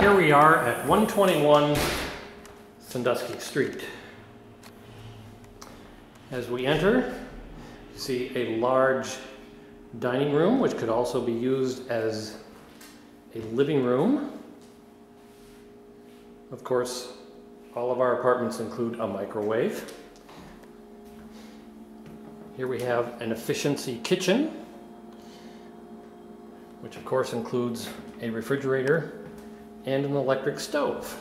Here we are at 121 Sandusky Street. As we enter, you see a large dining room, which could also be used as a living room. Of course, all of our apartments include a microwave. Here we have an efficiency kitchen, which of course includes a refrigerator and an electric stove.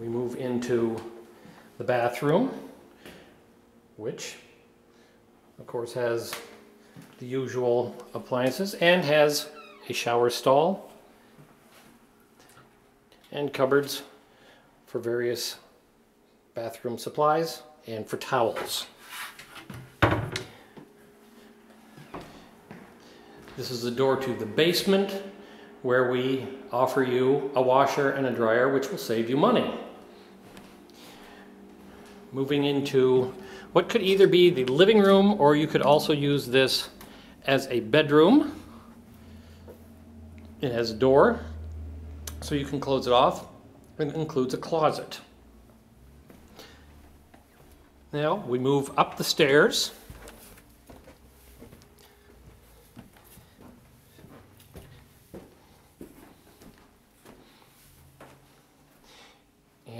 We move into the bathroom, which of course has the usual appliances and has a shower stall and cupboards for various bathroom supplies and for towels. This is the door to the basement where we offer you a washer and a dryer which will save you money. Moving into what could either be the living room or you could also use this as a bedroom. It has a door so you can close it off. And it includes a closet. Now we move up the stairs.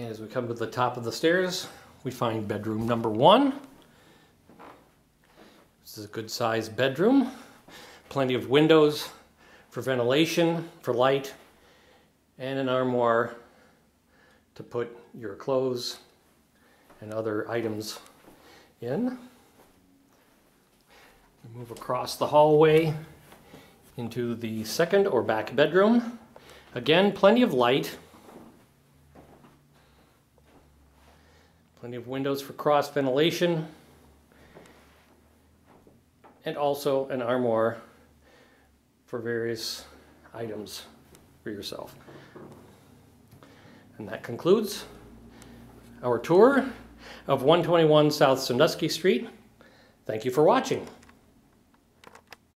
As we come to the top of the stairs, we find bedroom number one. This is a good sized bedroom. Plenty of windows for ventilation, for light, and an armoire to put your clothes and other items in. We move across the hallway into the second or back bedroom. Again, plenty of light. Plenty of windows for cross ventilation. And also an armoire for various items for yourself. And that concludes our tour of 121 South Sandusky Street. Thank you for watching.